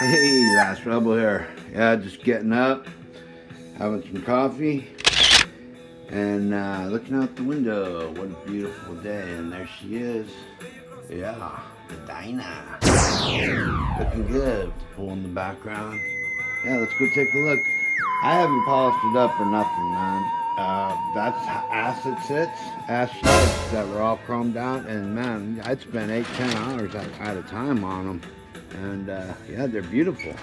Hey, last rebel here. Yeah, just getting up, having some coffee, and uh, looking out the window. What a beautiful day, and there she is. Yeah, the Dyna. Looking good. Pool in the background. Yeah, let's go take a look. I haven't polished it up or nothing, man. Uh, that's acid sits, acid that were all chromed out, and man, I'd spend eight, ten hours at a time on them, and uh, yeah, they're beautiful.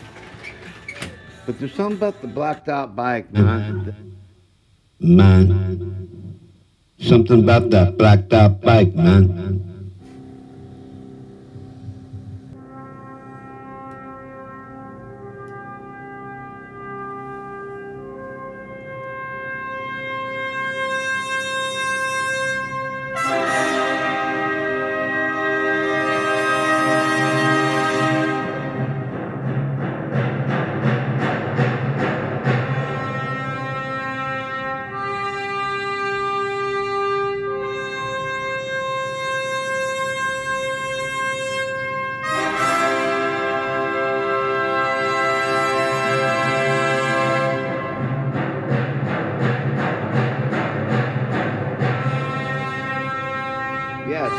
But there's something about the blacked out bike, man. Man, something about that blacked out bike, man.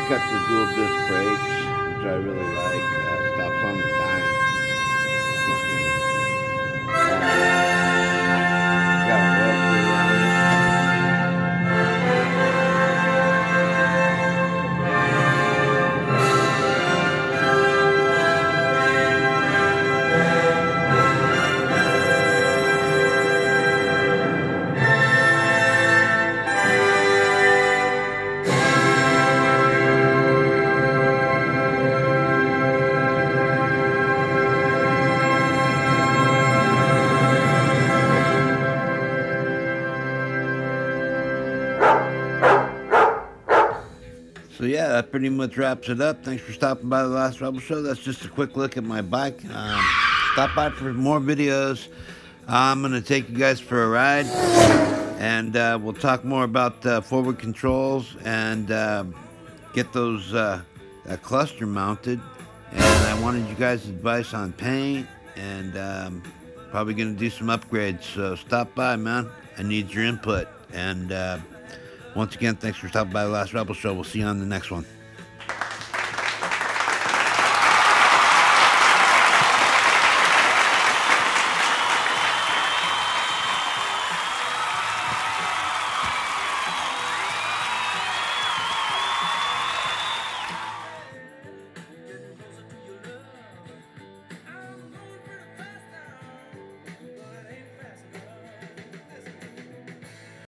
Got the dual disc brakes, which I really like. So yeah, that pretty much wraps it up. Thanks for stopping by the Last Rebel Show. That's just a quick look at my bike. Um, stop by for more videos. I'm gonna take you guys for a ride, and uh, we'll talk more about uh, forward controls and uh, get those uh, that cluster mounted. And I wanted you guys' advice on paint, and um, probably gonna do some upgrades. So stop by, man. I need your input. And uh, once again, thanks for stopping by the Last Rebel Show. We'll see you on the next one.